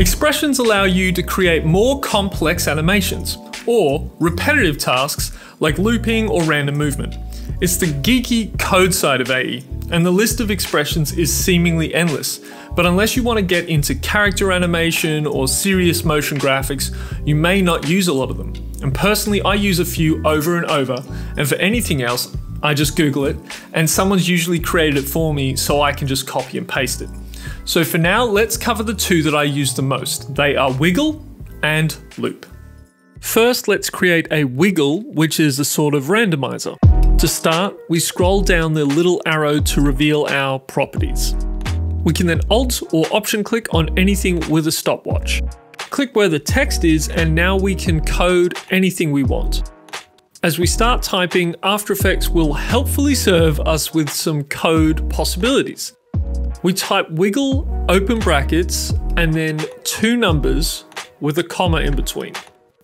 Expressions allow you to create more complex animations, or repetitive tasks like looping or random movement. It's the geeky code side of AE, and the list of expressions is seemingly endless. But unless you want to get into character animation or serious motion graphics, you may not use a lot of them. And personally, I use a few over and over, and for anything else, I just Google it, and someone's usually created it for me so I can just copy and paste it. So for now, let's cover the two that I use the most. They are Wiggle and Loop. First, let's create a wiggle, which is a sort of randomizer. To start, we scroll down the little arrow to reveal our properties. We can then Alt or Option click on anything with a stopwatch. Click where the text is and now we can code anything we want. As we start typing, After Effects will helpfully serve us with some code possibilities. We type wiggle, open brackets, and then two numbers with a comma in between.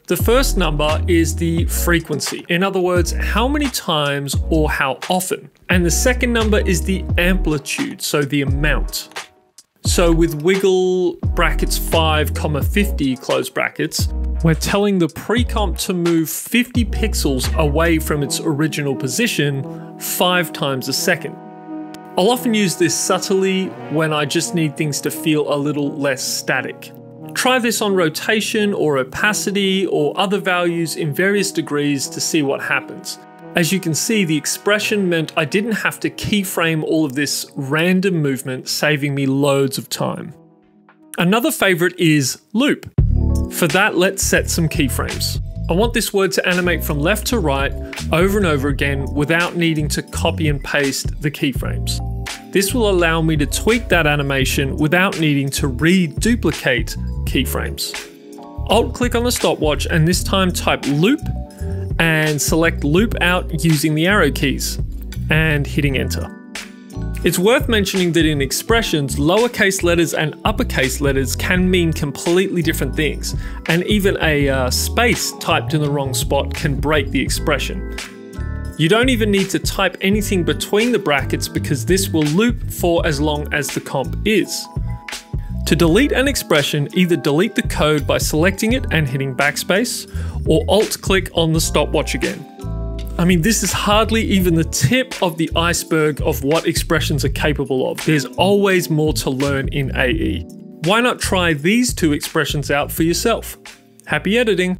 The first number is the frequency. In other words, how many times or how often. And the second number is the amplitude, so the amount. So with wiggle brackets 5 comma 50 close brackets, we're telling the pre-comp to move 50 pixels away from its original position 5 times a second. I'll often use this subtly when I just need things to feel a little less static. Try this on rotation or opacity or other values in various degrees to see what happens. As you can see, the expression meant I didn't have to keyframe all of this random movement, saving me loads of time. Another favorite is loop. For that, let's set some keyframes. I want this word to animate from left to right over and over again without needing to copy and paste the keyframes. This will allow me to tweak that animation without needing to reduplicate keyframes. Alt click on the stopwatch and this time type loop and select loop out using the arrow keys and hitting enter. It's worth mentioning that in expressions, lowercase letters and uppercase letters can mean completely different things, and even a uh, space typed in the wrong spot can break the expression. You don't even need to type anything between the brackets because this will loop for as long as the comp is. To delete an expression, either delete the code by selecting it and hitting backspace, or alt click on the stopwatch again. I mean, this is hardly even the tip of the iceberg of what expressions are capable of. There's always more to learn in AE. Why not try these two expressions out for yourself? Happy editing!